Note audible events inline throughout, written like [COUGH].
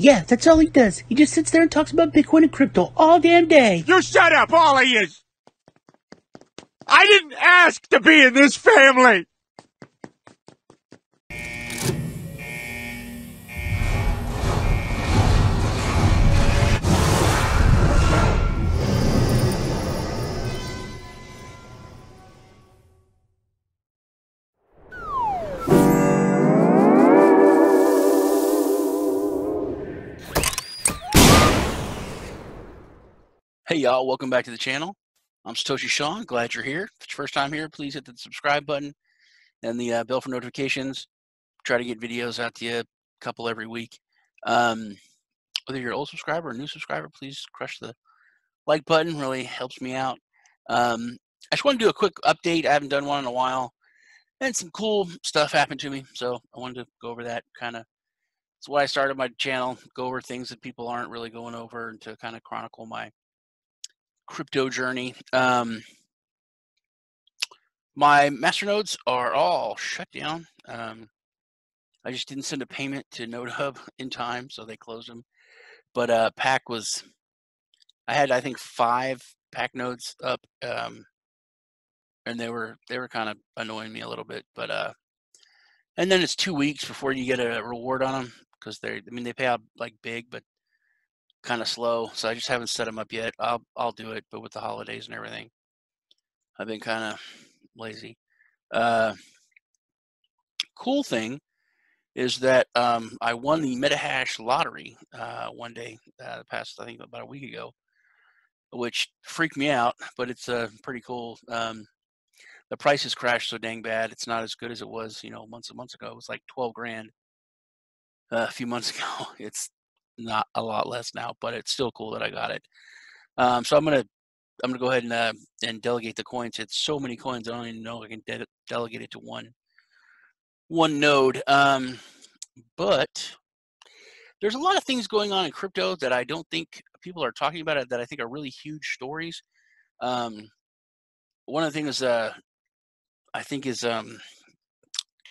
Yeah, that's all he does. He just sits there and talks about Bitcoin and crypto all damn day. You shut up, all of yous! I didn't ask to be in this family! Hey y'all, welcome back to the channel. I'm Satoshi Sean, glad you're here. If it's your first time here, please hit the subscribe button and the uh, bell for notifications. Try to get videos out to you a couple every week. Um, whether you're an old subscriber or new subscriber, please crush the like button, really helps me out. Um, I just want to do a quick update. I haven't done one in a while. And some cool stuff happened to me, so I wanted to go over that kind of it's why I started my channel, go over things that people aren't really going over and to kind of chronicle my crypto journey. Um, my masternodes are all shut down. Um, I just didn't send a payment to NodeHub [LAUGHS] in time, so they closed them. But uh, Pack was, I had I think five Pack nodes up, um, and they were they were kind of annoying me a little bit. But uh, and then it's two weeks before you get a reward on them because they, I mean, they pay out like big, but kind of slow, so I just haven't set them up yet. I'll I'll do it, but with the holidays and everything, I've been kind of lazy. Uh, cool thing is that um, I won the MetaHash lottery uh, one day, uh, past I think about a week ago, which freaked me out, but it's uh, pretty cool. Um, the price has crashed so dang bad; it's not as good as it was, you know, months and months ago. It was like twelve grand uh, a few months [LAUGHS] ago. It's not a lot less now, but it's still cool that I got it. Um, so I'm gonna I'm gonna go ahead and uh, and delegate the coins. It's so many coins I don't even know I can de- delegate it to one one node. Um, but there's a lot of things going on in crypto that I don't think people are talking about it that I think are really huge stories. Um, one of the things uh, I think is um,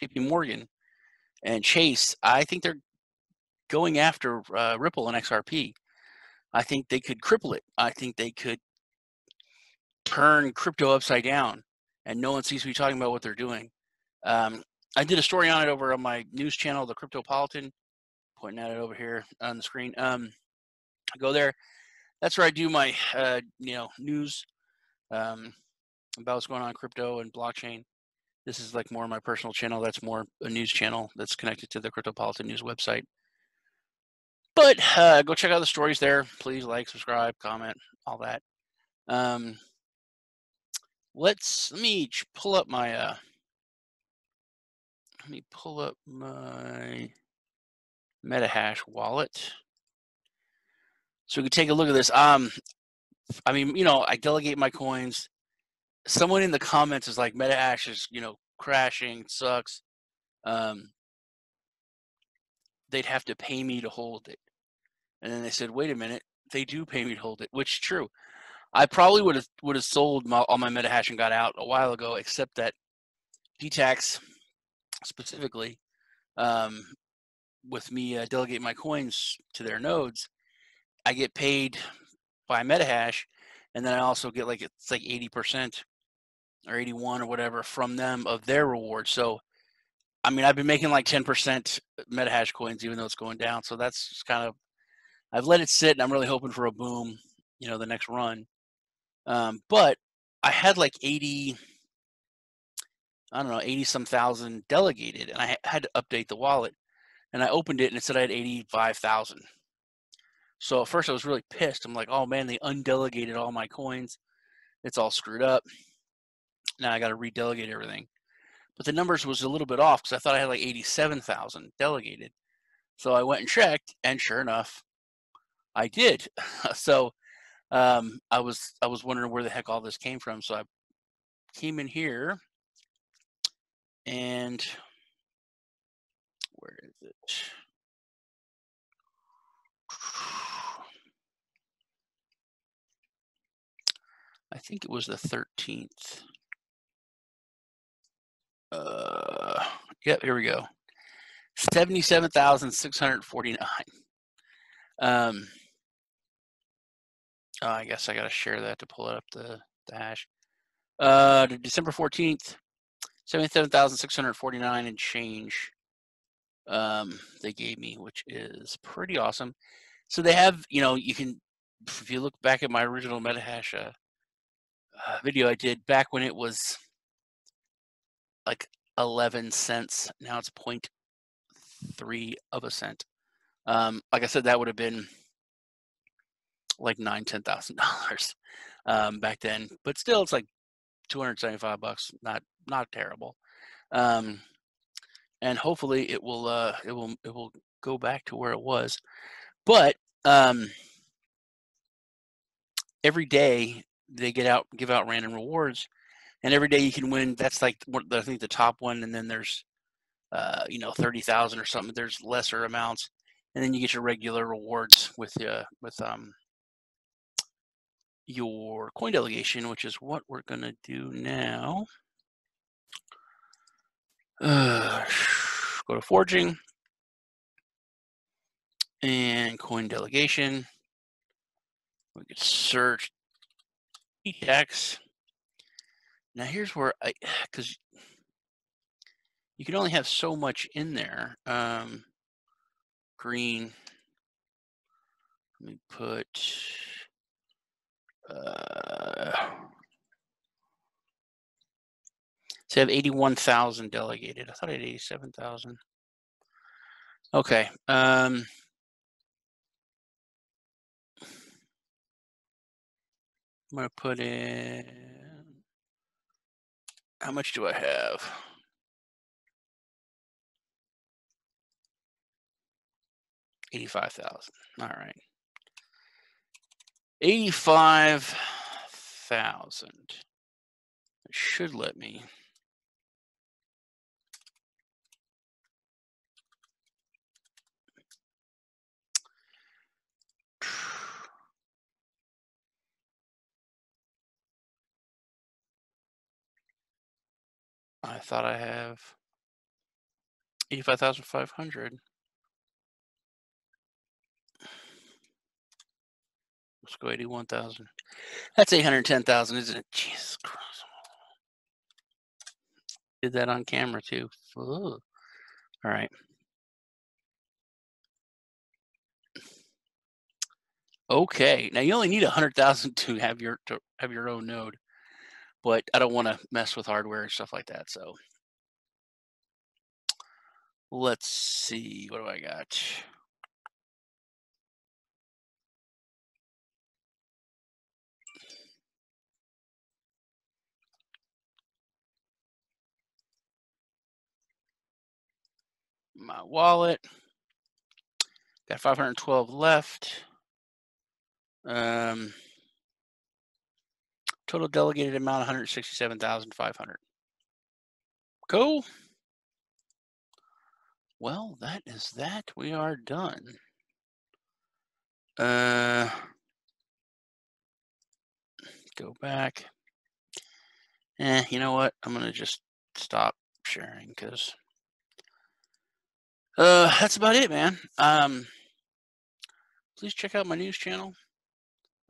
JP Morgan and Chase. I think they're going after uh, Ripple and XRP. I think they could cripple it. I think they could turn crypto upside down, and no one seems to be talking about what they're doing. Um, I did a story on it over on my news channel, the Cryptopolitan, pointing at it over here on the screen. Um, go there. That's where I do my uh, you know news um, about what's going on crypto and blockchain. This is like more of my personal channel. That's more a news channel that's connected to the Cryptopolitan News website. But uh, go check out the stories there. Please like, subscribe, comment, all that. Um, let's let me pull up my uh, let me pull up my MetaHash wallet so we can take a look at this. Um, I mean, you know, I delegate my coins. Someone in the comments is like, MetaHash is, you know, crashing, sucks. Um, they'd have to pay me to hold it. And then they said, wait a minute, they do pay me to hold it, which is true. I probably would have would have sold my, all my MetaHash and got out a while ago, except that Detax specifically, um, with me uh, delegate my coins to their nodes, I get paid by MetaHash, and then I also get like it's like eighty percent or eighty one or whatever from them of their reward. So, I mean, I've been making like ten percent MetaHash coins, even though it's going down. So that's kind of I've let it sit, and I'm really hoping for a boom, you know, the next run. Um, but I had like 80, I don't know, 80 some thousand delegated, and I had to update the wallet. And I opened it, and it said I had 85,000. So at first I was really pissed. I'm like, oh man, they undelegated all my coins. It's all screwed up. Now I got to redelegate everything. But the numbers was a little bit off because I thought I had like 87,000 delegated. So I went and checked, and sure enough, I did. [LAUGHS] so um, I was I was wondering where the heck all this came from. So I came in here and where is it? [SIGHS] I think it was the 13th. Uh, yep, here we go. 77,649. Um, oh, I guess I got to share that to pull it up the, the hash. Uh, [LAUGHS] December 14th, 77,649 and change um, they gave me, which is pretty awesome. So they have, you know, you can, if you look back at my original MetaHash uh, uh, video I did back when it was like 11 cents, now it's 0.3 of a cent. Um, like I said, that would have been like nine, ten thousand dollars [LAUGHS] um, back then. But still, it's like 275 bucks. Not not terrible. Um, and hopefully, it will uh, it will it will go back to where it was. But um, every day they get out give out random rewards, and every day you can win. That's like I think the top one, and then there's uh, you know thirty thousand or something. There's lesser amounts, and then you get your regular rewards with uh, with um your coin delegation, which is what we're gonna do now. Uh, [SIGHS] go to forging and coin delegation. We could search ETX. Now here's where I, [SIGHS] because you can only have so much in there. Um, green. Let me put. Uh, so I have 81,000 delegated. I thought I had 87,000. Okay. Um, I'm going to put in, how much do I have? Eighty-five thousand. All right. Eighty-five thousand. It should let me. I thought I have 85,500. Let's go 81,000. That's 810,000, isn't it? Jesus Christ. Did that on camera too. Ugh. All right. Okay. Now you only need 100,000 to have your to have your own node but I don't want to mess with hardware and stuff like that. So let's see, what do I got? My wallet, got 512 left. Um, Total delegated amount 167,500. Cool. Well, that is that. We are done. Uh, go back. Eh, you know what? I'm going to just stop sharing because uh, that's about it, man. Um, please check out my news channel,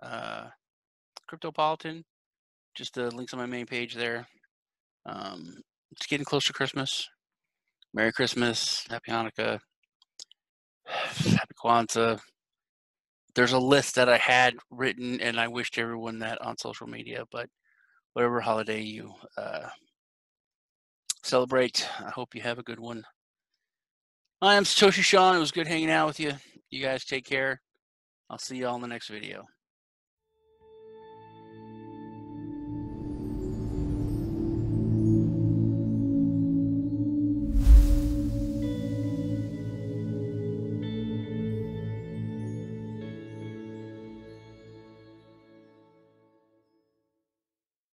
uh, Cryptopolitan just the links on my main page there. Um, it's getting close to Christmas. Merry Christmas, Happy Hanukkah, [SIGHS] Happy Kwanzaa. There's a list that I had written, and I wished everyone that on social media. But whatever holiday you uh, celebrate, I hope you have a good one. I am Satoshi Sean. It was good hanging out with you. You guys take care. I'll see you all in the next video.